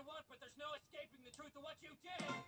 you want, but there's no escaping the truth of what you did.